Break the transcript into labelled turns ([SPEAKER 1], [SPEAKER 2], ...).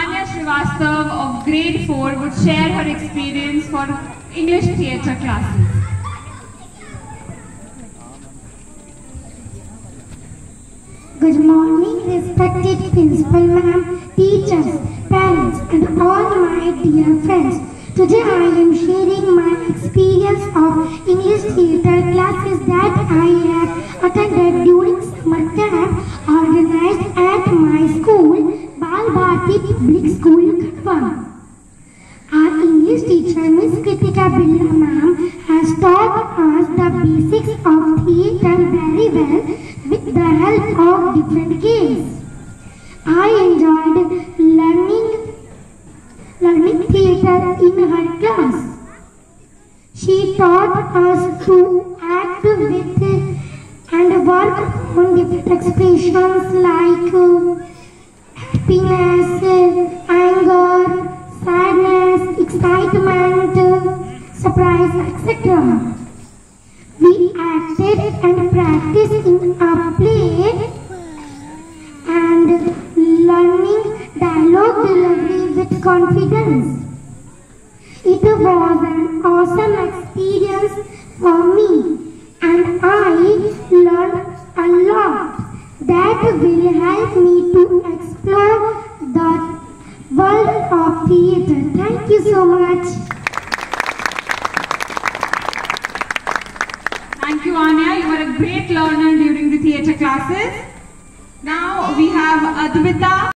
[SPEAKER 1] Aanya Srivastav of grade 4 would share her experience for English theatre classes.
[SPEAKER 2] Good morning, respected principal ma'am, teachers, parents, and all my dear friends. Today I am sharing my experience of English theatre classes that I have attended during School, Our English teacher, Miss Kritika Billa ma'am, has taught us the basics of theatre very well with the help of different games. I enjoyed learning learning theatre in her class. She taught us to act with and work on different expressions like uh, happiness, surprise, etc. We acted and practiced in a play and learning dialogue delivery with confidence. It was an awesome experience for me and I learned a lot that will help me to explore the world of theatre. Thank you so much.
[SPEAKER 1] Thank you, Aanya. You were a great learner during the theatre classes. Now we have Advita.